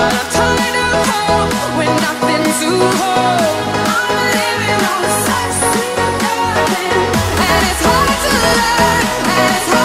and it's hard to learn, and it's hard